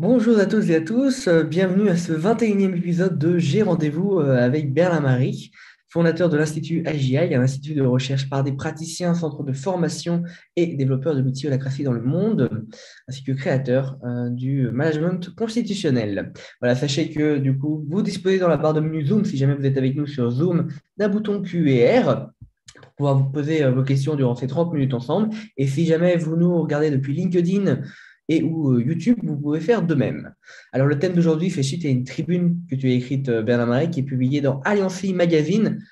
Bonjour à tous et à tous, euh, bienvenue à ce 21e épisode de J'ai rendez-vous euh, avec Bernard Marie, fondateur de l'Institut AGI, un institut de recherche par des praticiens, centre de formation et développeurs de l'outil holacratie dans le monde, ainsi que créateur euh, du management constitutionnel. Voilà, sachez que du coup, vous disposez dans la barre de menu Zoom, si jamais vous êtes avec nous sur Zoom, d'un bouton QR pour pouvoir vous poser vos questions durant ces 30 minutes ensemble. Et si jamais vous nous regardez depuis LinkedIn, et ou euh, YouTube, vous pouvez faire de même. Alors, le thème d'aujourd'hui fait suite à une tribune que tu as écrite, euh, Bernard Marais, qui est publiée dans Allianz Magazine.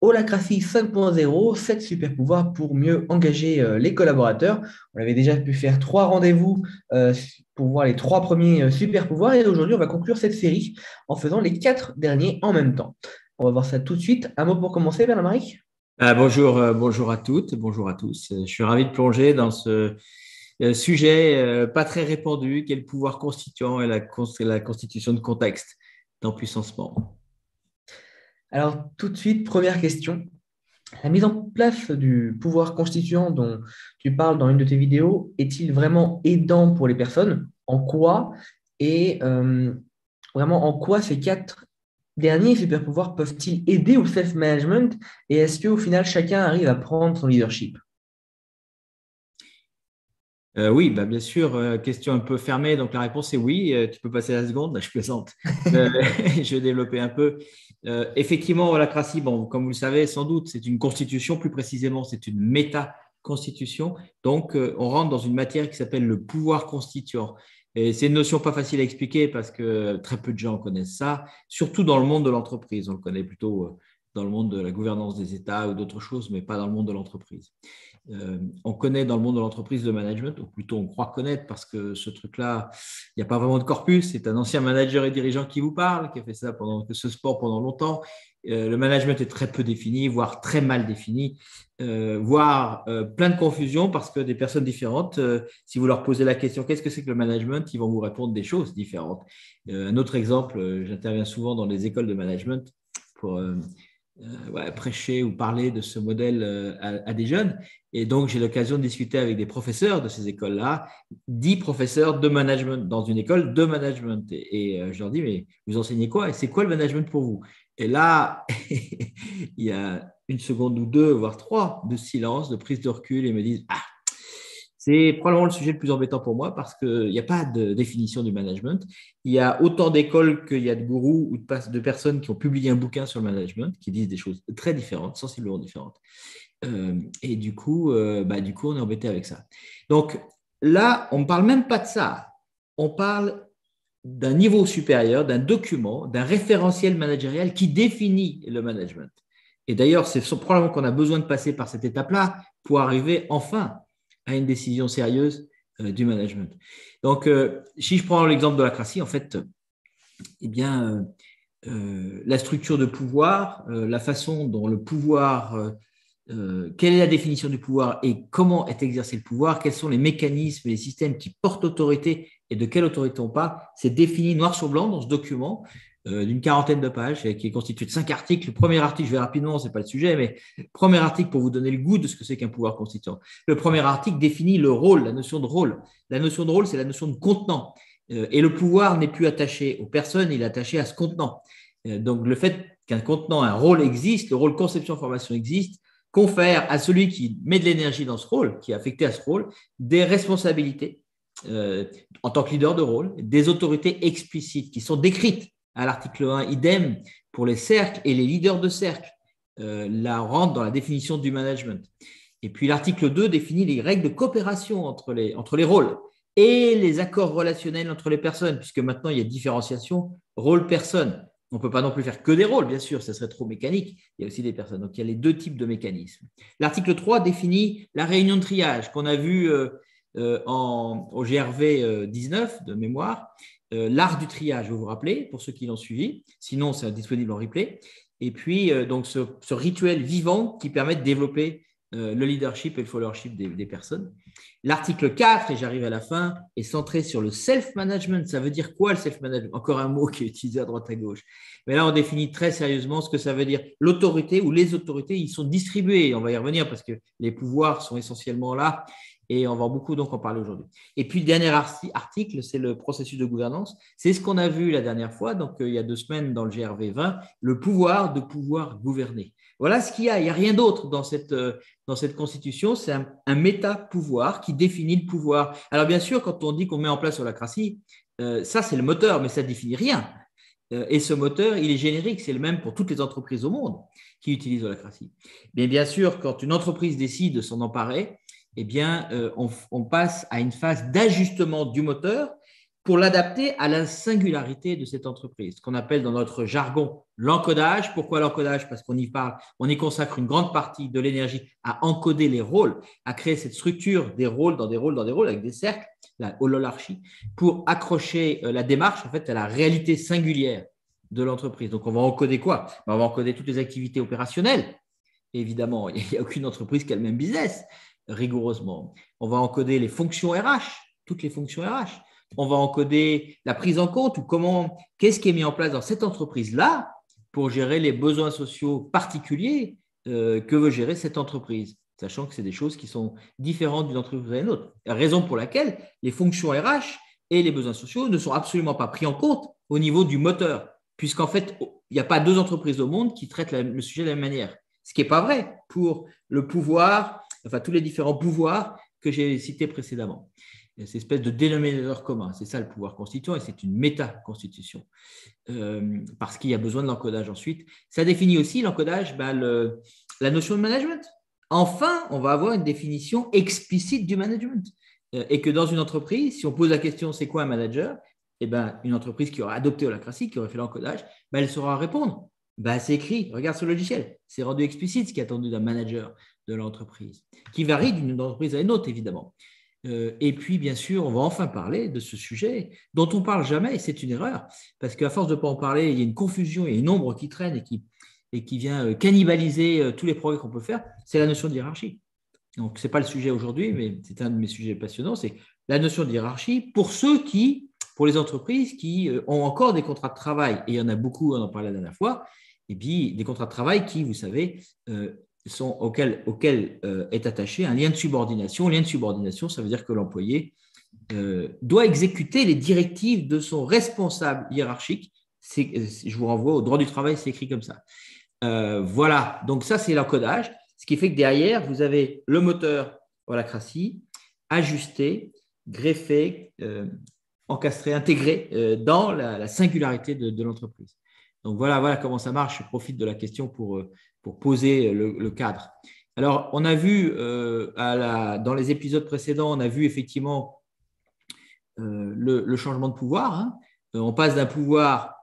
Holacracy 5.0, 7 super pouvoirs pour mieux engager euh, les collaborateurs. On avait déjà pu faire trois rendez-vous pour voir les trois premiers super pouvoirs et aujourd'hui on va conclure cette série en faisant les quatre derniers en même temps. On va voir ça tout de suite. Un mot pour commencer, Bernard Marie? Ah, bonjour, bonjour à toutes, bonjour à tous. Je suis ravi de plonger dans ce, sujet euh, pas très répandu, quel pouvoir constituant et la, constitution de contexte dans puissancement. Alors, tout de suite, première question. La mise en place du pouvoir constituant dont tu parles dans une de tes vidéos est-il vraiment aidant pour les personnes? En quoi? Et euh, vraiment, en quoi ces quatre derniers super pouvoirs peuvent-ils aider au self-management? Et est-ce qu'au final, chacun arrive à prendre son leadership? Euh, oui, bah, bien sûr, euh, question un peu fermée. Donc la réponse est oui. Euh, tu peux passer la seconde. je plaisante. je vais développer un peu. effectivement, la bon, comme vous le savez, sans doute, c'est une constitution. Plus précisément, c'est une méta-constitution. Donc, on rentre dans une matière qui s'appelle le pouvoir constituant. Et c'est une notion pas facile à expliquer parce que très peu de gens connaissent ça, surtout dans le monde de l'entreprise. On le connaît plutôt dans le monde de la gouvernance des États ou d'autres choses, mais pas dans le monde de l'entreprise. Euh, on connaît dans le monde de l'entreprise le management, ou plutôt on croit connaître parce que ce truc-là, il n'y a pas vraiment de corpus. C'est un ancien manager et dirigeant qui vous parle, qui a fait ça pendant ce sport pendant longtemps. Euh, le management est très peu défini, voire très mal défini, euh, voire plein de confusion parce que des personnes différentes, si vous leur posez la question qu'est-ce que c'est que le management, ils vont vous répondre des choses différentes. un autre exemple, j'interviens souvent dans les écoles de management pour prêcher ou parler de ce modèle à, des jeunes. Et donc, j'ai l'occasion de discuter avec des professeurs de ces écoles-là, dix professeurs de management dans une école de management. Et, euh, je leur dis, mais vous enseignez quoi? Et c'est quoi le management pour vous? Et là, il y a une seconde ou deux, voire trois, de silence, de prise de recul, et ils me disent, ah, c'est probablement le sujet le plus embêtant pour moi parce qu'il n'y a pas de définition du management. Il y a autant d'écoles qu'il y a de gourous ou de, personnes qui ont publié un bouquin sur le management qui disent des choses très différentes, sensiblement différentes. Euh, et du coup, euh, bah, du coup, on est embêté avec ça. Donc là, on ne parle même pas de ça. On parle d'un niveau supérieur, d'un document, d'un référentiel managérial qui définit le management. Et d'ailleurs, c'est probablement qu'on a besoin de passer par cette étape-là pour arriver enfin à une décision sérieuse euh, du management. Donc, si je prends l'exemple de la crassie, en fait, eh bien, la structure de pouvoir, la façon dont le pouvoir, quelle est la définition du pouvoir et comment est exercé le pouvoir, quels sont les mécanismes et les systèmes qui portent autorité et de quelle autorité on parle, c'est défini noir sur blanc dans ce document euh, d'une quarantaine de pages qui est constitué de cinq articles. Le premier article, je vais rapidement, c'est pas le sujet, mais premier article pour vous donner le goût de ce que c'est qu'un pouvoir constituant. Le premier article définit le rôle, la notion de rôle. La notion de rôle, c'est la notion de contenant. Euh, et le pouvoir n'est plus attaché aux personnes, il est attaché à ce contenant. Euh, donc le fait qu'un contenant, un rôle existe, le rôle conception-formation existe, confère à celui qui met de l'énergie dans ce rôle, qui est affecté à ce rôle, des responsabilités en tant que leader de rôle, des autorités explicites qui sont décrites à l'article 1, idem pour les cercles et les leaders de cercle, euh, la rentre dans la définition du management. Et puis l'article 2 définit les règles de coopération entre les, entre les rôles et les accords relationnels entre les personnes, puisque maintenant il y a différenciation rôle-personne. On ne peut pas non plus faire que des rôles, bien sûr, ça serait trop mécanique. Il y a aussi des personnes. Donc il y a les deux types de mécanismes. L'article 3 définit la réunion de triage qu'on a vu euh, euh, au GRV 19 de mémoire, euh, l'art du triage, vous vous rappelez, pour ceux qui l'ont suivi. Sinon, c'est disponible en replay. Et puis, euh, donc, ce, rituel vivant qui permet de développer euh, le leadership et le followership des, personnes. L'article 4, et j'arrive à la fin, est centré sur le self-management. Ça veut dire quoi le self-management? Encore un mot qui est utilisé à droite à gauche. Mais là, on définit très sérieusement ce que ça veut dire. L'autorité ou les autorités, ils sont distribués. On va y revenir parce que les pouvoirs sont essentiellement là. Et on va beaucoup donc en parler aujourd'hui. Et puis, dernier article, c'est le processus de gouvernance. C'est ce qu'on a vu la dernière fois, donc il y a deux semaines dans le GRV 20, le pouvoir de pouvoir gouverner. Voilà ce qu'il y a. Il n'y a rien d'autre dans cette, cette constitution. C'est un, un méta-pouvoir qui définit le pouvoir. Alors, bien sûr, quand on dit qu'on met en place l'holacratie, euh, ça, c'est le moteur, mais ça ne définit rien. Euh, et ce moteur, il est générique, c'est le même pour toutes les entreprises au monde qui utilisent l'holacratie. Mais bien sûr, quand une entreprise décide de s'en emparer, eh bien, euh, on, passe à une phase d'ajustement du moteur pour l'adapter à la singularité de cette entreprise, ce qu'on appelle dans notre jargon l'encodage. Pourquoi l'encodage? Parce qu'on y parle, on y consacre une grande partie de l'énergie à encoder les rôles, à créer cette structure des rôles dans des rôles dans des rôles avec des cercles, la hololarchie, pour accrocher euh, la démarche en fait à la réalité singulière de l'entreprise. Donc on va encoder quoi? Ben, On va encoder toutes les activités opérationnelles. évidemment, il n'y a aucune entreprise qui a le même business, rigoureusement. On va encoder les fonctions RH, toutes les fonctions RH on va encoder la prise en compte ou comment, qu'est-ce qui est mis en place dans cette entreprise-là pour gérer les besoins sociaux particuliers euh, que veut gérer cette entreprise, sachant que c'est des choses qui sont différentes d'une entreprise à une autre. Raison pour laquelle les fonctions RH et les besoins sociaux ne sont absolument pas pris en compte au niveau du moteur, puisqu'en fait, il n'y a pas deux entreprises au monde qui traitent le sujet de la même manière. Ce qui n'est pas vrai pour le pouvoir, enfin tous les différents pouvoirs que j'ai cités précédemment cette espèce de dénominateur commun. C'est ça le pouvoir constituant et c'est une méta-constitution euh, parce qu'il y a besoin de l'encodage ensuite. Ça définit aussi l'encodage, bah, la notion de management. Enfin, on va avoir une définition explicite du management. Euh, et que dans une entreprise, si on pose la question c'est quoi un manager? Eh ben, Une entreprise qui aurait adopté Holacracy, qui aurait fait l'encodage, bah, elle saura répondre. Bah, c'est écrit, regarde sur le logiciel. C'est rendu explicite ce qui est attendu d'un manager de l'entreprise, qui varie d'une entreprise à une autre, évidemment. Euh, et puis, bien sûr, on va enfin parler de ce sujet dont on ne parle jamais, et c'est une erreur, parce qu'à force de ne pas en parler, il y a une confusion, il y a une ombre qui traîne et qui, et qui vient euh, cannibaliser euh, tous les progrès qu'on peut faire, c'est la notion de hiérarchie. Donc, ce n'est pas le sujet aujourd'hui, mais c'est un de mes sujets passionnants, c'est la notion de hiérarchie pour ceux qui, pour les entreprises qui ont encore des contrats de travail, et il y en a beaucoup, on en parlait la dernière fois, et puis des contrats de travail qui, vous savez, sont, auxquels, auquel, euh, est attaché un lien de subordination. Lien de subordination, ça veut dire que l'employé euh, doit exécuter les directives de son responsable hiérarchique. Je vous renvoie au droit du travail, c'est écrit comme ça. Euh, voilà, donc ça c'est l'encodage, ce qui fait que derrière, vous avez le moteur holacratie ajusté, greffé, encastré, intégré dans la, singularité de l'entreprise. Donc voilà, comment ça marche. Je profite de la question pour, pour poser le, cadre. Alors, on a vu euh, dans les épisodes précédents, on a vu effectivement euh, le, changement de pouvoir. Hein. Euh, on passe d'un pouvoir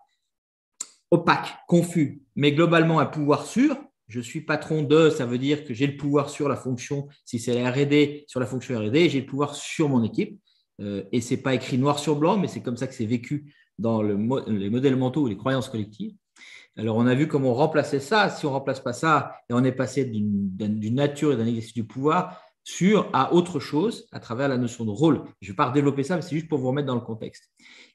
opaque, confus, mais globalement un pouvoir sûr. Je suis patron de, ça veut dire que j'ai le pouvoir sur la fonction, si c'est la RD, sur la fonction RD, j'ai le pouvoir sur mon équipe. et ce n'est pas écrit noir sur blanc, mais c'est comme ça que c'est vécu dans les modèles mentaux ou les croyances collectives. Alors, on a vu comment on remplaçait ça. Si on ne remplace pas ça, et on est passé d'une nature et d'un exercice du pouvoir sur à autre chose à travers la notion de rôle. Je ne vais pas redévelopper ça, mais c'est juste pour vous remettre dans le contexte.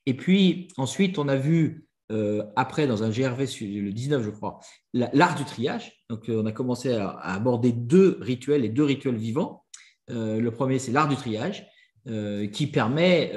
Et puis, ensuite, on a vu, euh, après, dans un GRV, le 19, je crois, l'art du triage. Donc, euh, on a commencé à, aborder deux rituels et deux rituels vivants. Euh, le premier, c'est l'art du triage, qui permet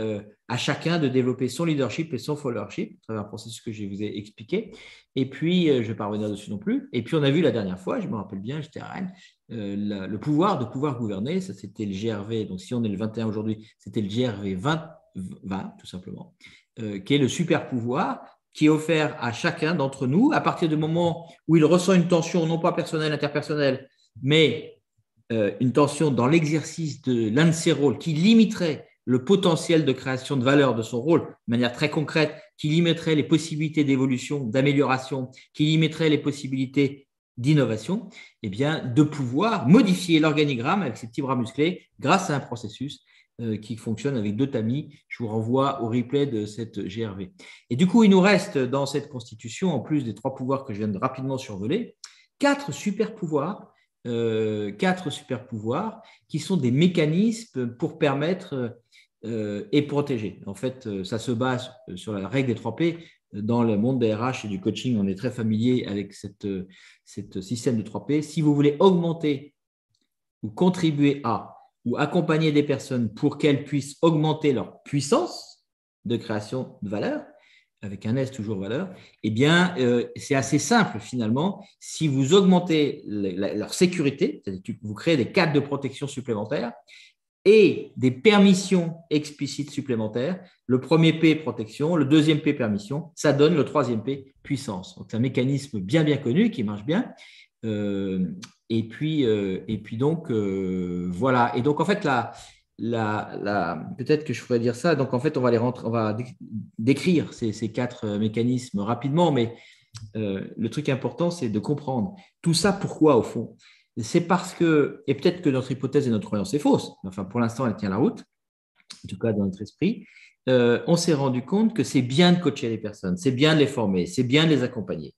à chacun de développer son leadership et son followership à travers un processus que je vous ai expliqué. Et puis, euh, je ne vais pas revenir dessus non plus. Et puis, on a vu la dernière fois, je me rappelle bien, j'étais à Rennes, euh, le pouvoir de pouvoir gouverner, ça c'était le GRV, donc si on est le 21 aujourd'hui, c'était le GRV 20, 20 tout simplement, euh, qui est le super pouvoir qui est offert à chacun d'entre nous à partir du moment où il ressent une tension non pas personnelle, interpersonnelle, mais une tension dans l'exercice de l'un de ses rôles qui limiterait le potentiel de création de valeur de son rôle de manière très concrète, qui limiterait les possibilités d'évolution, d'amélioration, qui limiterait les possibilités d'innovation, eh bien, de pouvoir modifier l'organigramme avec ses petits bras musclés grâce à un processus euh, qui fonctionne avec deux tamis. Je vous renvoie au replay de cette GRV. Et du coup, il nous reste dans cette constitution, en plus des trois pouvoirs que je viens de rapidement survoler, quatre super pouvoirs, euh, quatre super pouvoirs qui sont des mécanismes pour permettre euh, et protégé. En fait, euh, ça se base euh, sur la règle des 3 P. Dans le monde des RH et du coaching, on est très familier avec cette système de 3 P. Si vous voulez augmenter ou contribuer à ou accompagner des personnes pour qu'elles puissent augmenter leur puissance de création de valeur, avec un S toujours valeur, eh bien, euh, c'est assez simple finalement. Si vous augmentez leur sécurité, c'est-à-dire que vous créez des cadres de protection supplémentaires et des permissions explicites supplémentaires, le premier P, protection, le deuxième P, permission, ça donne le troisième P, puissance. Donc, c'est un mécanisme bien, bien connu qui marche bien. Euh, et, puis, euh, et puis, donc, voilà. Et donc, en fait, la, la, peut-être que je pourrais dire ça. Donc, en fait, on va, les rentrer, on va décrire ces, quatre euh, mécanismes rapidement, mais euh, le truc important, c'est de comprendre tout ça. Pourquoi, au fond C'est parce que, et peut-être que notre hypothèse et notre croyance est fausse, enfin, pour l'instant, elle tient la route, en tout cas dans notre esprit. Euh, on s'est rendu compte que c'est bien de coacher les personnes, c'est bien de les former, c'est bien de les accompagner.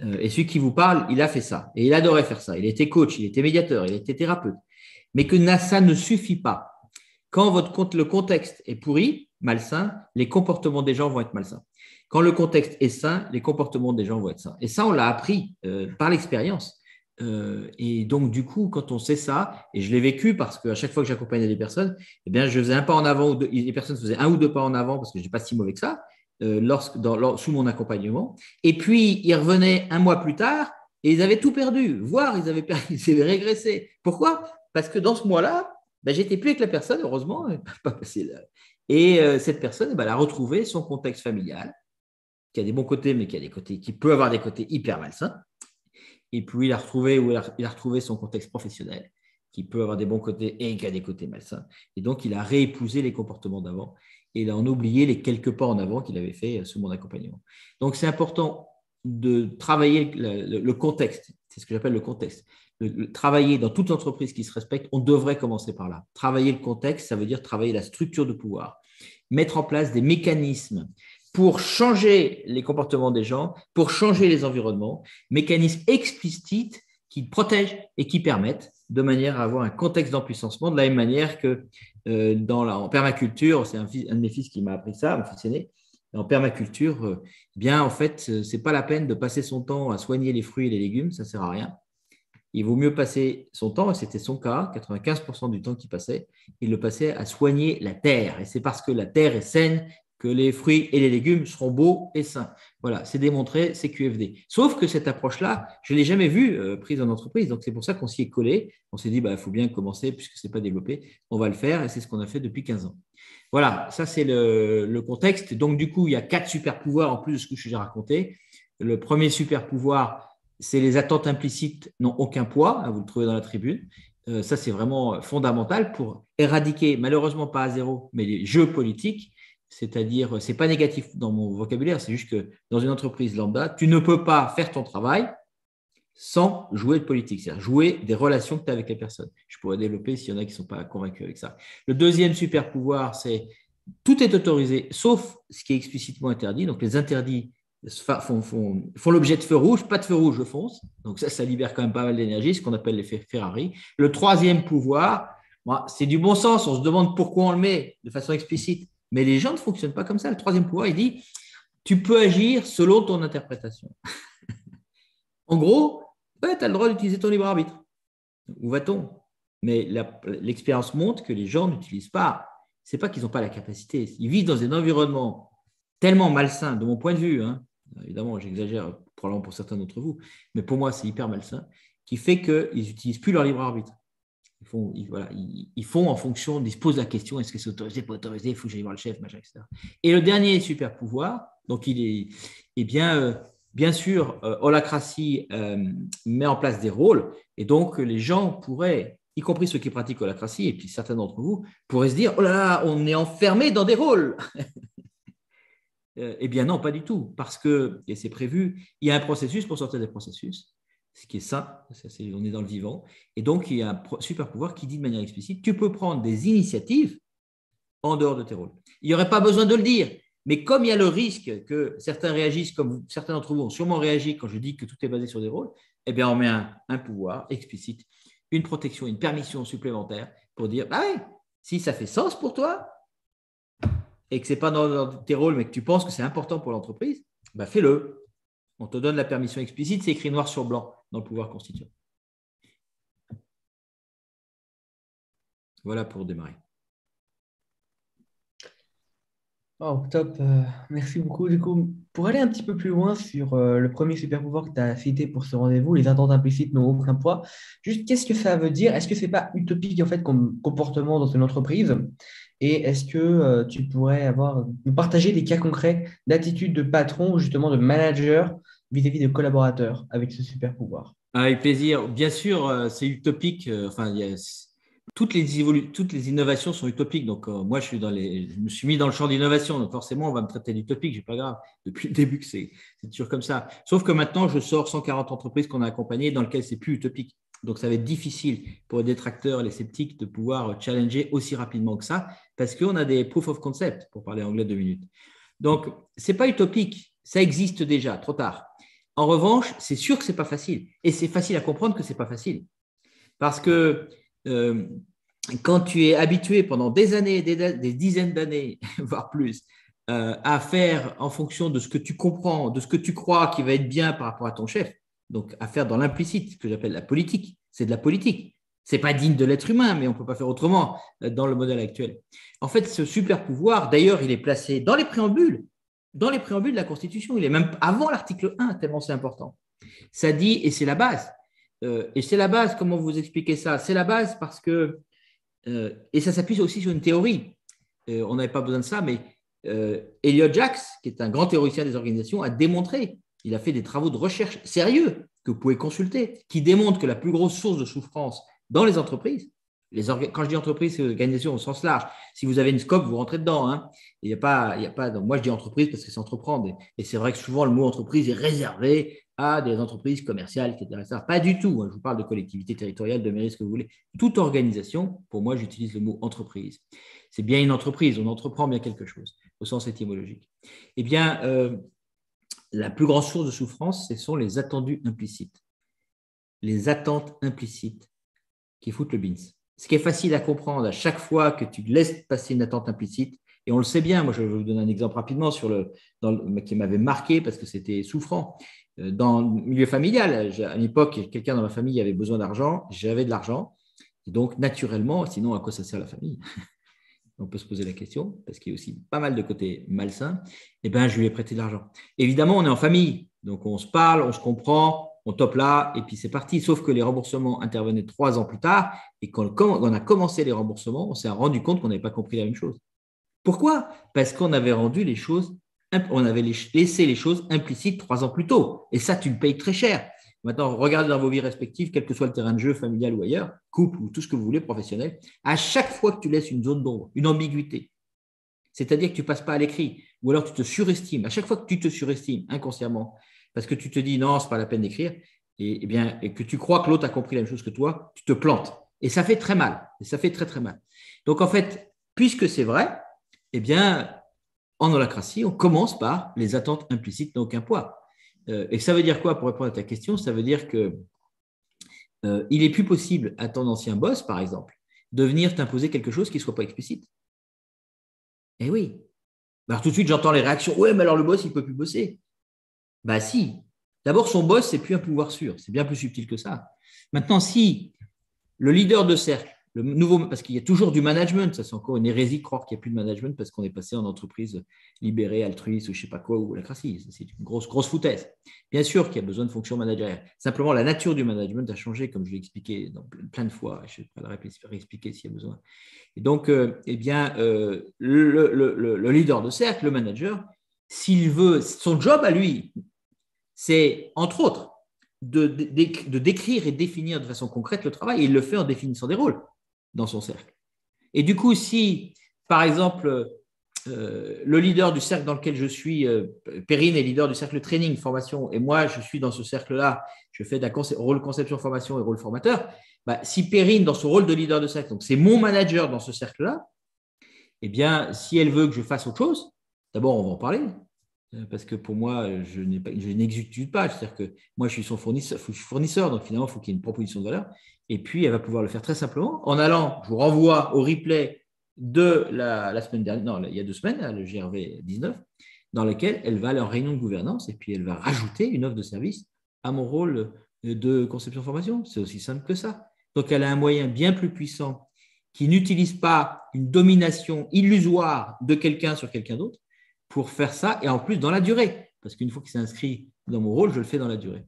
et celui qui vous parle, il a fait ça, et il adorait faire ça. Il était coach, il était médiateur, il était thérapeute. Mais que ça ne suffit pas quand votre, le contexte est pourri, malsain, les comportements des gens vont être malsains. Quand le contexte est sain, les comportements des gens vont être sains. Et ça, on l'a appris euh, par l'expérience. Euh, et donc, du coup, quand on sait ça, et je l'ai vécu parce qu'à chaque fois que j'accompagnais des personnes, eh bien, je faisais un pas en avant, ou les personnes faisaient un ou deux pas en avant parce que je n'étais pas si mauvais que ça, euh, lorsque, sous mon accompagnement. Et puis, ils revenaient un mois plus tard et ils avaient tout perdu, voire ils avaient, perdu, ils régressé. Pourquoi? Parce que dans ce mois-là, ben, j'étais plus avec la personne, heureusement, pas Et euh, cette personne, eh ben, elle a retrouvé son contexte familial, qui a des bons côtés, mais qui a des côtés, qui peut avoir des côtés hyper malsains. Et puis il a retrouvé, son contexte professionnel, qui peut avoir des bons côtés et qui a des côtés malsains. Et donc il a réépousé les comportements d'avant et il a en oublié les quelques pas en avant qu'il avait fait sous mon accompagnement. Donc c'est important de travailler le contexte. C'est ce que j'appelle le contexte travailler dans toute entreprise qui se respecte, on devrait commencer par là. Travailler le contexte, ça veut dire travailler la structure de pouvoir, mettre en place des mécanismes pour changer les comportements des gens, pour changer les environnements, mécanismes explicites qui protègent et qui permettent de manière à avoir un contexte d'empuissancement, de la même manière que euh, dans la, en permaculture, c'est un, de mes fils qui m'a appris ça, mon fils aîné, en permaculture, euh, bien en fait, c'est pas la peine de passer son temps à soigner les fruits et les légumes, ça sert à rien il vaut mieux passer son temps, et c'était son cas, 95% du temps qu'il passait, il le passait à soigner la terre. Et c'est parce que la terre est saine que les fruits et les légumes seront beaux et sains. Voilà, c'est démontré, c'est QFD. Sauf que cette approche-là, je ne l'ai jamais vue euh, prise en entreprise. Donc c'est pour ça qu'on s'y est collé. On s'est dit, il bah, faut bien commencer puisque ce n'est pas développé. On va le faire et c'est ce qu'on a fait depuis 15 ans. Voilà, ça c'est le, contexte. Donc du coup, il y a quatre super pouvoirs en plus de ce que je vous ai raconté. Le premier super pouvoir, c'est les attentes implicites n'ont aucun poids, hein, vous le trouvez dans la tribune. Euh, ça, c'est vraiment fondamental pour éradiquer, malheureusement pas à zéro, mais les jeux politiques. C'est-à-dire, c'est pas négatif dans mon vocabulaire, c'est juste que dans une entreprise lambda, tu ne peux pas faire ton travail sans jouer de politique, c'est-à-dire jouer des relations que tu as avec les personnes. Je pourrais développer s'il y en a qui ne sont pas convaincus avec ça. Le deuxième super pouvoir, c'est tout est autorisé, sauf ce qui est explicitement interdit. Donc les interdits font, font, l'objet de feu rouge, pas de feu rouge, je fonce. Donc ça, ça libère quand même pas mal d'énergie, ce qu'on appelle l'effet Ferrari. Le troisième pouvoir, c'est du bon sens, on se demande pourquoi on le met de façon explicite. Mais les gens ne fonctionnent pas comme ça. Le troisième pouvoir, il dit, tu peux agir selon ton interprétation. en gros, tu as le droit d'utiliser ton libre arbitre. Où va-t-on? Mais l'expérience montre que les gens n'utilisent pas. C'est pas qu'ils n'ont pas la capacité. Ils vivent dans un environnement tellement malsain, de mon point de vue, hein, évidemment, j'exagère probablement pour certains d'entre vous, mais pour moi, c'est hyper malsain, qui fait qu'ils n'utilisent plus leur libre arbitre. Ils font, en fonction, ils se posent la question est-ce que c'est autorisé, pas autorisé, il faut que j'aille voir le chef, machin, etc. Et le dernier super pouvoir, donc il est, eh bien, euh, bien sûr, euh, euh, met en place des rôles, et donc les gens pourraient, y compris ceux qui pratiquent holacratie, et puis certains d'entre vous, pourraient se dire oh là là, on est enfermé dans des rôles Euh, eh bien non, pas du tout, parce que, et c'est prévu, il y a un processus pour sortir des processus, ce qui est ça, on est dans le vivant, et donc il y a un super pouvoir qui dit de manière explicite, tu peux prendre des initiatives en dehors de tes rôles. Il n'y aurait pas besoin de le dire, mais comme il y a le risque que certains réagissent, comme certains d'entre vous ont sûrement réagi quand je dis que tout est basé sur des rôles, eh bien on met un, pouvoir explicite, une protection, une permission supplémentaire pour dire, bah si ça fait sens pour toi, et que ce n'est pas dans, tes rôles, mais que tu penses que c'est important pour l'entreprise, bah fais-le. On te donne la permission explicite, c'est écrit noir sur blanc dans le pouvoir constituant. Voilà pour démarrer. Oh, top, euh, merci beaucoup. Du coup, pour aller un petit peu plus loin sur euh, le premier super pouvoir que tu as cité pour ce rendez-vous, les attentes implicites n'ont aucun poids. Juste, qu'est-ce que ça veut dire? Est-ce que c'est pas utopique en fait comme comportement dans une entreprise? Et est-ce que euh, tu pourrais avoir, nous partager des cas concrets d'attitude de patron ou justement de manager vis-à-vis de collaborateurs avec ce super pouvoir? Avec plaisir. Bien sûr, c'est utopique. Enfin, y a toutes les, innovations sont utopiques. Donc, euh, moi, je, suis dans je me suis mis dans le champ d'innovation. Donc, forcément, on va me traiter d'utopique. C'est pas grave. Depuis le début, c'est toujours comme ça. Sauf que maintenant, je sors 140 entreprises qu'on a accompagnées dans lesquelles c'est plus utopique. Donc, ça va être difficile pour les détracteurs les sceptiques de pouvoir challenger aussi rapidement que ça parce qu'on a des proof of concept, pour parler anglais deux minutes. Donc, c'est pas utopique. Ça existe déjà, trop tard. En revanche, c'est sûr que c'est pas facile. Et c'est facile à comprendre que c'est pas facile. Parce que euh, quand tu es habitué pendant des années, des, dizaines d'années, voire plus, euh, à faire en fonction de ce que tu comprends, de ce que tu crois qui va être bien par rapport à ton chef, donc à faire dans l'implicite, ce que j'appelle la politique, c'est de la politique. C'est pas digne de l'être humain, mais on ne peut pas faire autrement euh, dans le modèle actuel. En fait, ce super pouvoir, d'ailleurs, il est placé dans les préambules, dans les préambules de la Constitution. Il est même avant l'article 1, tellement c'est important. Ça dit, et c'est la base, euh, et c'est la base, comment vous expliquez ça? C'est la base parce que, euh, et ça s'appuie aussi sur une théorie, euh, on n'avait pas besoin de ça, mais Elliot Jacks, qui est un grand théoricien des organisations, a démontré, il a fait des travaux de recherche sérieux que vous pouvez consulter, qui démontrent que la plus grosse source de souffrance dans les entreprises, quand je dis entreprise, c'est organisation au sens large. Si vous avez une scope, vous rentrez dedans. Hein. Il a pas, il a pas. moi, je dis entreprise parce que c'est entreprendre. Et, c'est vrai que souvent le mot entreprise est réservé des entreprises commerciales, etc. Pas du tout. Hein. Je vous parle de collectivité territoriale, de mairie, ce que vous voulez. Toute organisation, pour moi, j'utilise le mot entreprise. C'est bien une entreprise, on entreprend bien quelque chose, au sens étymologique. Eh bien, euh, la plus grande source de souffrance, ce sont les attendus implicites. Les attentes implicites qui foutent le bins. Ce qui est facile à comprendre à chaque fois que tu laisses passer une attente implicite, et on le sait bien, moi je vais vous donner un exemple rapidement sur le, qui m'avait marqué parce que c'était souffrant. Euh, dans le milieu familial, à l'époque, quelqu'un dans ma famille avait besoin d'argent, j'avais de l'argent. Donc, naturellement, sinon, à quoi ça sert la famille? On peut se poser la question, parce qu'il y a aussi pas mal de côtés malsains. Eh bien, je lui ai prêté de l'argent. Évidemment, on est en famille, donc on se parle, on se comprend, on top là, et puis c'est parti. Sauf que les remboursements intervenaient trois ans plus tard, et quand on a commencé les remboursements, on s'est rendu compte qu'on n'avait pas compris la même chose. Pourquoi? Parce qu'on avait rendu les choses on avait laissé les choses implicites trois ans plus tôt. Et ça, tu le payes très cher. Maintenant, regardez dans vos vies respectives, quel que soit le terrain de jeu, familial ou ailleurs, couple ou tout ce que vous voulez, professionnel, à chaque fois que tu laisses une zone d'ombre, une ambiguïté, c'est-à-dire que tu ne passes pas à l'écrit, ou alors tu te surestimes, à chaque fois que tu te surestimes inconsciemment, parce que tu te dis non, ce n'est pas la peine d'écrire, et, bien, et que tu crois que l'autre a compris la même chose que toi, tu te plantes. Et ça fait très mal. Et ça fait très, très mal. Donc, en fait, puisque c'est vrai, eh bien, en holacratie, on commence par les attentes implicites n'ont aucun poids. Euh, et ça veut dire quoi pour répondre à ta question? Ça veut dire que euh, il est plus possible à ton ancien boss, par exemple, de venir t'imposer quelque chose qui ne soit pas explicite. Eh oui. Alors tout de suite, j'entends les réactions. Ouais, mais alors le boss, il ne peut plus bosser. Bah si. D'abord, son boss, c'est plus un pouvoir sûr. C'est bien plus subtil que ça. Maintenant, si le leader de cercle le nouveau, parce qu'il y a toujours du management, ça c'est encore une hérésie de croire qu'il n'y a plus de management parce qu'on est passé en entreprise libérée, altruiste ou je ne sais pas quoi, ou la crassie. C'est une grosse, grosse foutaise. Bien sûr qu'il y a besoin de fonctions managériales. Simplement, la nature du management a changé, comme je l'ai expliqué plein de fois. Je vais pas le réexpliquer s'il y a besoin. Et donc, euh, eh bien, euh, le, leader de cercle, le manager, s'il veut, son job à lui, c'est entre autres de, de, décrire et définir de façon concrète le travail. Et il le fait en définissant des rôles dans son cercle. Et du coup, si, par exemple, euh, le leader du cercle dans lequel je suis, euh, Perrine est leader du cercle training, formation, et moi, je suis dans ce cercle-là, je fais d'un rôle conception, formation et rôle formateur, bah, si Perrine, dans son rôle de leader de cercle, donc c'est mon manager dans ce cercle-là, eh bien, si elle veut que je fasse autre chose, d'abord, on va en parler, parce que pour moi, je n'exécute pas. C'est-à-dire que moi, je suis son fournisseur, donc finalement, il faut qu'il y ait une proposition de valeur. Et puis, elle va pouvoir le faire très simplement en allant, je vous renvoie au replay de la, semaine dernière, non, il y a deux semaines, le GRV 19, dans lequel elle va aller en réunion de gouvernance et puis elle va rajouter une offre de service à mon rôle de conception-formation. C'est aussi simple que ça. Donc, elle a un moyen bien plus puissant qui n'utilise pas une domination illusoire de quelqu'un sur quelqu'un d'autre pour faire ça, et en plus dans la durée, parce qu'une fois qu'il s'est inscrit dans mon rôle, je le fais dans la durée.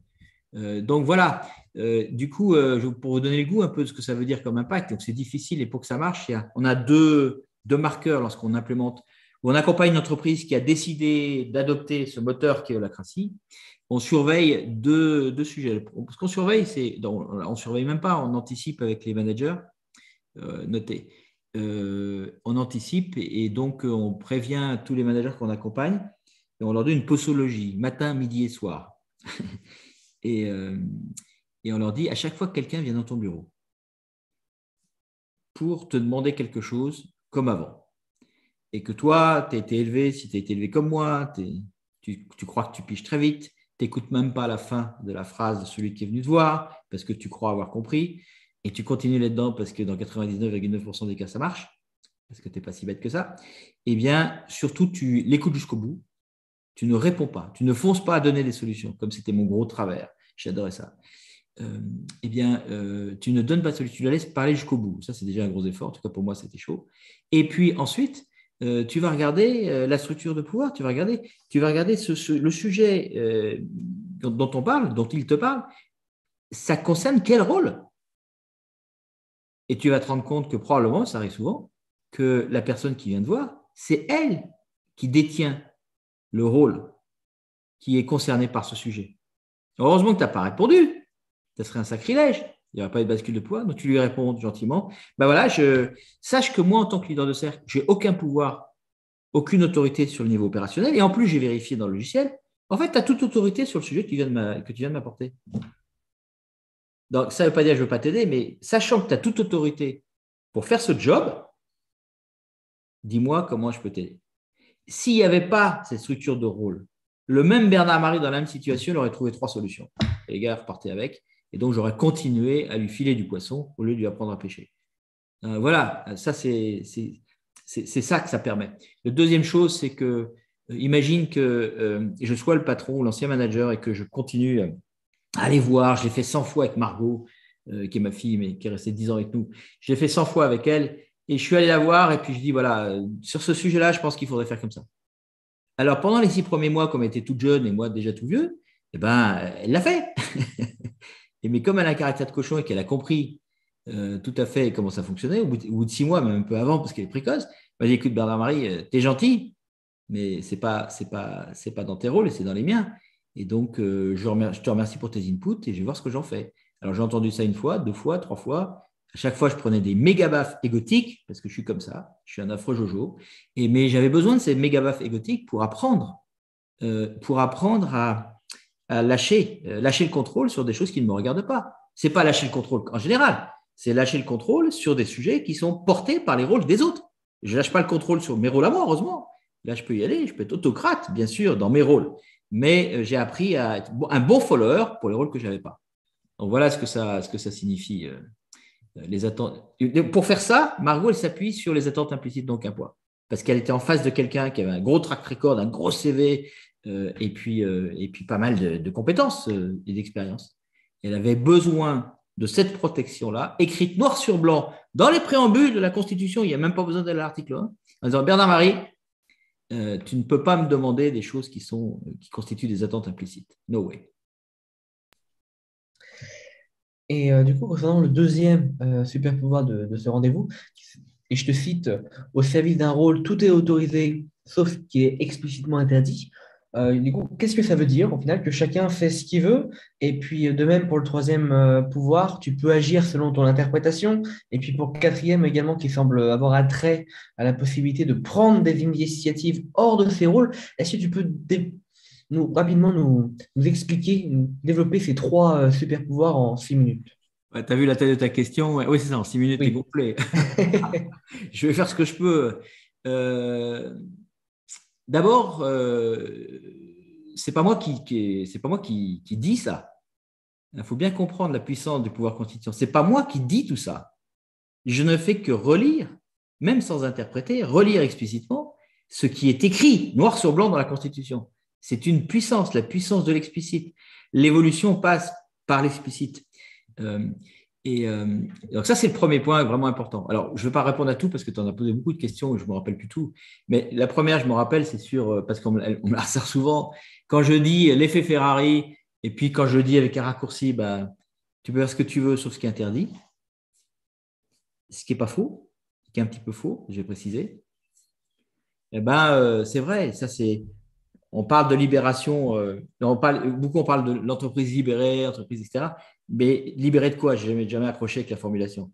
Euh, donc voilà, euh, du coup, euh, pour vous donner le goût un peu de ce que ça veut dire comme impact, donc c'est difficile et pour que ça marche, on a deux, deux marqueurs lorsqu'on implémente, on accompagne une entreprise qui a décidé d'adopter ce moteur qui est l'holacratie. On surveille deux, deux sujets. Ce qu'on surveille, c'est, on ne surveille même pas, on anticipe avec les managers euh, noté. Euh, on anticipe et, donc euh, on prévient tous les managers qu'on accompagne et on leur donne une posologie, matin, midi et soir. et, et on leur dit à chaque fois que quelqu'un vient dans ton bureau pour te demander quelque chose comme avant. Et que toi, tu as été élevé, si tu as été élevé comme moi, tu, tu, crois que tu piches très vite, tu n'écoutes même pas la fin de la phrase de celui qui est venu te voir parce que tu crois avoir compris et tu continues là-dedans parce que dans 99,9% des cas, ça marche, parce que tu n'es pas si bête que ça, eh bien, surtout, tu l'écoutes jusqu'au bout, tu ne réponds pas, tu ne fonces pas à donner des solutions, comme c'était mon gros travers, j'adorais ça. Euh, eh bien, euh, tu ne donnes pas de solution, tu la laisses parler jusqu'au bout. Ça, c'est déjà un gros effort, en tout cas pour moi, c'était chaud. Et puis ensuite, euh, tu vas regarder la structure de pouvoir, tu vas regarder, tu vas regarder le sujet dont on parle, dont il te parle, ça concerne quel rôle? Et tu vas te rendre compte que probablement, ça arrive souvent, que la personne qui vient de voir, c'est elle qui détient le rôle qui est concerné par ce sujet. Heureusement que tu n'as pas répondu. Ça serait un sacrilège. Il n'y aura pas de bascule de pouvoir. Donc tu lui réponds gentiment. Ben voilà, sache que moi, en tant que leader de cercle, j'ai aucun pouvoir, aucune autorité sur le niveau opérationnel. Et en plus, j'ai vérifié dans le logiciel. En fait, tu as toute autorité sur le sujet que tu viens de m'apporter. Donc, ça ne veut pas dire que je ne veux pas t'aider, mais sachant que tu as toute autorité pour faire ce job, dis-moi comment je peux t'aider. S'il n'y avait pas cette structure de rôle, le même Bernard Marie dans la même situation, il aurait trouvé trois solutions. les gars repartaient avec. Et donc, j'aurais continué à lui filer du poisson au lieu de lui apprendre à pêcher. Euh, voilà, ça, c'est ça que ça permet. La deuxième chose, c'est que, euh, imagine que euh, je sois le patron ou l'ancien manager et que je continue allez voir, je l'ai fait 100 fois avec Margot, euh, qui est ma fille, mais qui est restée 10 ans avec nous. Je l'ai fait 100 fois avec elle et je suis allé la voir et puis je dis, voilà, euh, sur ce sujet-là, je pense qu'il faudrait faire comme ça. Alors, pendant les six premiers mois, comme elle était toute jeune et moi déjà tout vieux, eh ben, elle l'a fait. et mais comme elle a un caractère de cochon et qu'elle a compris euh, tout à fait comment ça fonctionnait, au bout, de, six mois, même un peu avant, parce qu'elle est précoce, elle m'a dit, écoute, Bernard-Marie, t'es gentil, mais ce n'est pas, pas, pas dans tes rôles et c'est dans les miens. Et donc, euh, je, te remercie pour tes inputs et je vais voir ce que j'en fais. Alors, j'ai entendu ça une fois, deux fois, trois fois. À chaque fois, je prenais des méga baffes égotiques, parce que je suis comme ça, je suis un affreux jojo. Et, mais j'avais besoin de ces méga baffes égotiques pour apprendre, euh, pour apprendre à, lâcher, euh, lâcher le contrôle sur des choses qui ne me regardent pas. C'est pas lâcher le contrôle en général, c'est lâcher le contrôle sur des sujets qui sont portés par les rôles des autres. Je lâche pas le contrôle sur mes rôles à moi, heureusement. Là, je peux y aller, je peux être autocrate, bien sûr, dans mes rôles mais euh, j'ai appris à être un bon follower pour les rôles que je n'avais pas. Donc voilà ce que ça, ce que ça signifie. Euh, les attentes. Pour faire ça, Margot, elle s'appuie sur les attentes implicites donc un poids. Parce qu'elle était en face de quelqu'un qui avait un gros track record, un gros CV, euh, et, puis, et puis pas mal de, compétences et d'expérience. Elle avait besoin de cette protection-là, écrite noir sur blanc dans les préambules de la Constitution, il n'y a même pas besoin d'aller à l'article 1, en disant Bernard-Marie, euh, tu ne peux pas me demander des choses qui, sont, qui constituent des attentes implicites. No way. Et euh, du coup, concernant le deuxième euh, super pouvoir de, de ce rendez-vous, et je te cite, au service d'un rôle, tout est autorisé, sauf ce qui est explicitement interdit. Euh, du coup, qu'est-ce que ça veut dire au final que chacun fait ce qu'il veut? Et puis, de même pour le troisième euh, pouvoir, tu peux agir selon ton interprétation. Et puis pour le quatrième également, qui semble avoir attrait à la possibilité de prendre des initiatives hors de ses rôles, est-ce que tu peux nous, rapidement nous, nous, expliquer, développer ces trois euh, super pouvoirs en six minutes? Tu as vu la taille de ta question? Oui, c'est ça, en six minutes, oui. complet. je vais faire ce que je peux. D'abord, euh, c'est pas moi qui, dis ça. Il faut bien comprendre la puissance du pouvoir constituant. C'est pas moi qui dis tout ça. Je ne fais que relire, même sans interpréter, relire explicitement ce qui est écrit noir sur blanc dans la Constitution. C'est une puissance, la puissance de l'explicite. L'évolution passe par l'explicite. Euh, Et euh, donc ça, c'est le premier point vraiment important. Alors, je ne vais pas répondre à tout parce que tu en as posé beaucoup de questions et je ne me rappelle plus tout. Mais la première, je me rappelle, c'est sûr, euh, parce qu'on me la ressort souvent, quand je dis l'effet Ferrari, et puis quand je dis avec un raccourci, bah, tu peux faire ce que tu veux sauf ce qui est interdit, ce qui n'est pas faux, ce qui est un petit peu faux, j'ai précisé. Eh ben, euh, c'est vrai, ça c'est on parle de libération, beaucoup on parle de l'entreprise libérée, entreprise, etc. Mais libérée de quoi? Je n'ai jamais, accroché avec la formulation.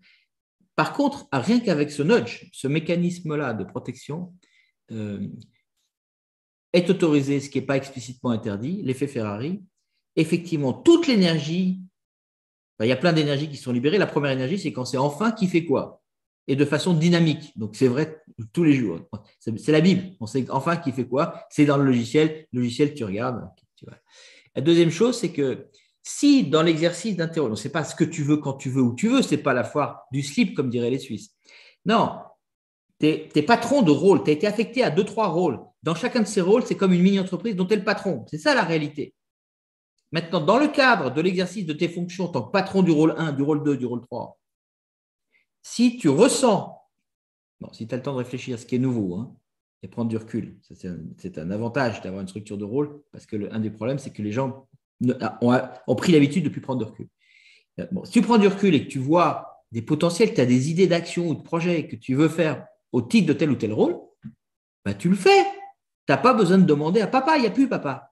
Par contre, rien qu'avec ce nudge, ce mécanisme-là de protection, euh, est autorisé, ce qui n'est pas explicitement interdit, l'effet Ferrari, effectivement, toute l'énergie, il y a plein d'énergies qui sont libérées. La première énergie, c'est quand c'est enfin qui fait quoi? Et de façon dynamique. Donc, c'est vrai tous les jours. C'est la Bible. On sait enfin qui fait quoi. C'est dans le logiciel. Le logiciel, tu regardes. La deuxième chose, c'est que si dans l'exercice d'interroger, ce n'est pas ce que tu veux quand tu veux où tu veux, ce n'est pas la foire du slip, comme diraient les Suisses. Non, tu es, patron de rôle, tu as été affecté à deux, trois rôles. Dans chacun de ces rôles, c'est comme une mini-entreprise dont tu es le patron. C'est ça la réalité. Maintenant, dans le cadre de l'exercice de tes fonctions en tant que patron du rôle 1, du rôle 2, du rôle 3, si tu ressens, si tu as le temps de réfléchir, ce qui est nouveau, hein, et prendre du recul, c'est un, avantage d'avoir une structure de rôle, parce que un des problèmes, c'est que les gens ont, pris l'habitude de plus prendre de recul. Euh, si tu prends du recul et que tu vois des potentiels, tu as des idées d'action ou de projets que tu veux faire au titre de tel ou tel rôle, bah, tu le fais. Tu n'as pas besoin de demander à papa, il n'y a plus papa.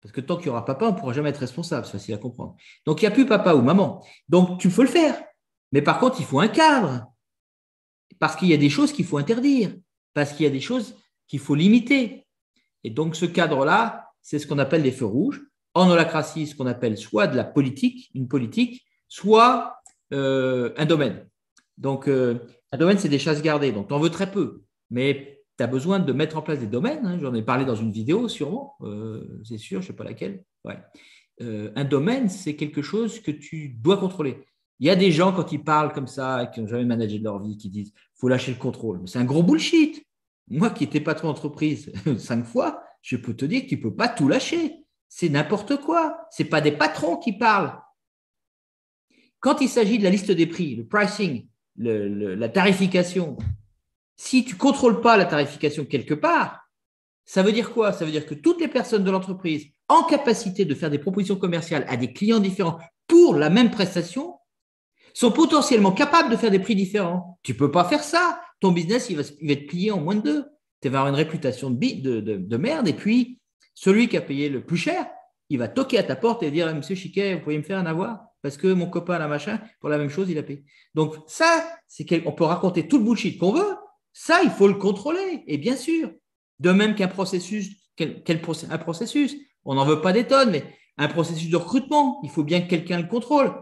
Parce que tant qu'il y aura papa, on ne pourra jamais être responsable, c'est facile à comprendre. Donc, il n'y a plus papa ou maman. Donc, tu peux le faire. Mais par contre, il faut un cadre. Parce qu'il y a des choses qu'il faut interdire. Parce qu'il y a des choses qu'il faut limiter. Et donc, ce cadre-là, c'est ce qu'on appelle les feux rouges. En holacratie, ce qu'on appelle soit de la politique, une politique, soit euh, un domaine. Donc, euh, un domaine, c'est des chasses gardées. Donc, tu en veux très peu. Mais tu as besoin de mettre en place des domaines. Hein. J'en ai parlé dans une vidéo, sûrement. Euh, c'est sûr, je ne sais pas laquelle. Ouais. un domaine, c'est quelque chose que tu dois contrôler. Il y a des gens, quand ils parlent comme ça, qui n'ont jamais managé de leur vie, qui disent faut lâcher le contrôle. C'est un gros bullshit. Moi qui étais patron d'entreprise cinq fois, je peux te dire que tu ne peux pas tout lâcher. C'est n'importe quoi. Ce pas des patrons qui parlent. Quand il s'agit de la liste des prix, le pricing, la tarification, si tu ne contrôles pas la tarification quelque part, ça veut dire quoi? Ça veut dire que toutes les personnes de l'entreprise en capacité de faire des propositions commerciales à des clients différents pour la même prestation sont potentiellement capables de faire des prix différents. Tu ne peux pas faire ça. Ton business, il va, être plié en moins de deux. Tu vas avoir une réputation de, de, merde. Et puis, celui qui a payé le plus cher, il va toquer à ta porte et dire Monsieur Chiquet, vous pouvez me faire un avoir? Parce que mon copain, la machin, pour la même chose, il a payé. Donc, ça, c'est peut raconter tout le bullshit qu'on veut. Ça, il faut le contrôler. Et bien sûr, de même qu'un processus, quel, un processus, on n'en veut pas des tonnes, mais un processus de recrutement, il faut bien que quelqu'un le contrôle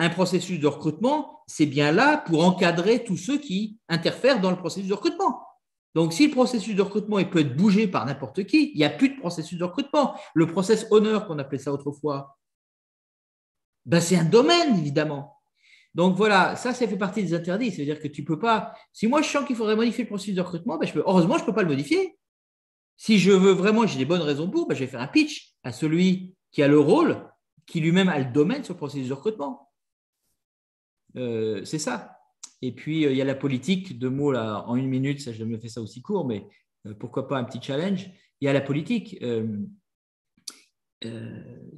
un processus de recrutement, c'est bien là pour encadrer tous ceux qui interfèrent dans le processus de recrutement. Donc, si le processus de recrutement il peut être bougé par n'importe qui, il n'y a plus de processus de recrutement. Le process honneur, qu'on appelait ça autrefois, ben, c'est un domaine, évidemment. Donc voilà, ça, ça fait partie des interdits. C'est-à-dire que tu ne peux pas. Si moi, je sens qu'il faudrait modifier le processus de recrutement, ben, heureusement, je ne peux pas le modifier. Si je veux vraiment, j'ai des bonnes raisons pour, ben, je vais faire un pitch à celui qui a le rôle, qui lui-même a le domaine sur le processus de recrutement. Euh, c'est ça. Et puis, euh, il y a la politique, deux mots là, en une minute, ça, je me fais ça aussi court, mais euh, pourquoi pas un petit challenge? Il y a la politique.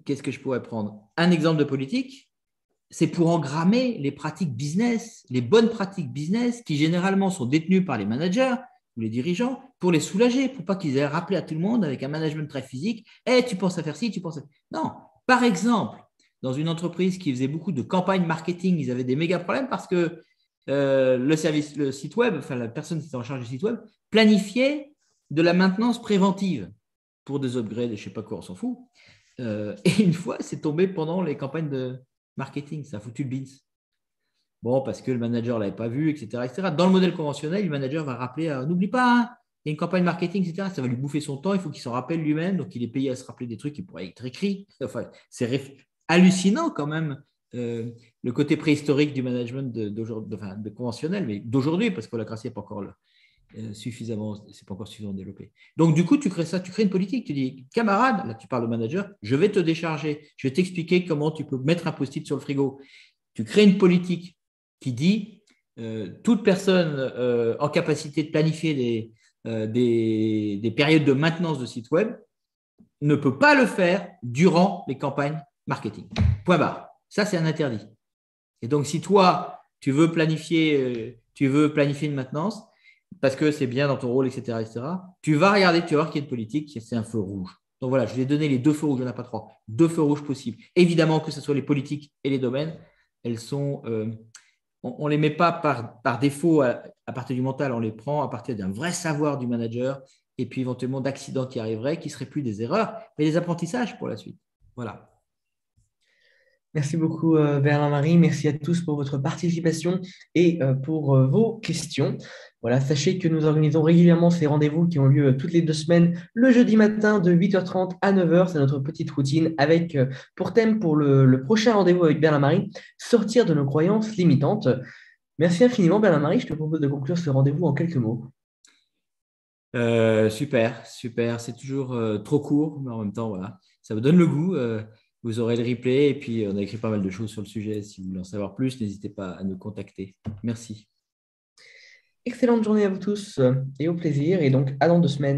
Qu'est-ce que je pourrais prendre? Un exemple de politique, c'est pour engrammer les pratiques business, les bonnes pratiques business qui généralement sont détenues par les managers ou les dirigeants pour les soulager, pour pas qu'ils aient rappelé à tout le monde avec un management très physique, Eh, tu penses à faire ci, tu penses à... Non, par exemple, dans une entreprise qui faisait beaucoup de campagnes marketing, ils avaient des méga problèmes parce que euh, le service, le site web, enfin la personne qui était en charge du site web, planifiait de la maintenance préventive pour des upgrades je ne sais pas quoi, on s'en fout. Euh, et une fois, c'est tombé pendant les campagnes de marketing, ça a foutu le beans. Bon, parce que le manager ne l'avait pas vu, etc., etc. Dans le modèle conventionnel, le manager va rappeler, euh, n'oublie pas, hein, il y a une campagne marketing, etc. Ça va lui bouffer son temps, il faut qu'il s'en rappelle lui-même, donc il est payé à se rappeler des trucs qui pourraient être écrits. Enfin, c'est hallucinant quand même euh, le côté préhistorique du management de, conventionnel, mais d'aujourd'hui, parce que la n'est pas encore là, euh, suffisamment, c'est pas encore suffisamment développé. Donc du coup, tu crées ça, tu crées une politique, tu dis, camarade, là tu parles au manager, je vais te décharger, je vais t'expliquer comment tu peux mettre un post-it sur le frigo. tu crées une politique qui dit euh, toute personne en capacité de planifier des, des, périodes de maintenance de site web ne peut pas le faire durant les campagnes marketing. Point barre. Ça, c'est un interdit. Et donc, si toi, tu veux planifier, tu veux planifier une maintenance, parce que c'est bien dans ton rôle, etc., tu vas regarder, tu vas voir qu'il y a une politique, c'est un feu rouge. Donc voilà, je vais donner les deux feux rouges, il n'y en a pas trois. Deux feux rouges possibles. Évidemment que ce soit les politiques et les domaines, elles sont, euh, on ne les met pas par, par défaut à, partir du mental, on les prend à partir d'un vrai savoir du manager et puis éventuellement d'accidents qui arriveraient, qui ne seraient plus des erreurs, mais des apprentissages pour la suite. Voilà. Merci beaucoup euh, Bernard-Marie, merci à tous pour votre participation et euh, pour vos questions. Voilà, sachez que nous organisons régulièrement ces rendez-vous qui ont lieu toutes les deux semaines, le jeudi matin de 8h30 à 9h. C'est notre petite routine avec euh, pour thème pour le, prochain rendez-vous avec Bernard-Marie, sortir de nos croyances limitantes. Merci infiniment Bernard-Marie. Je te propose de conclure ce rendez-vous en quelques mots. Euh, super, super. C'est toujours euh, trop court, mais en même temps, voilà, ça vous donne le goût. Vous aurez le replay et puis on a écrit pas mal de choses sur le sujet. Si vous voulez en savoir plus, n'hésitez pas à nous contacter. Merci. Excellente journée à vous tous euh, et au plaisir. Et donc, à dans deux semaines.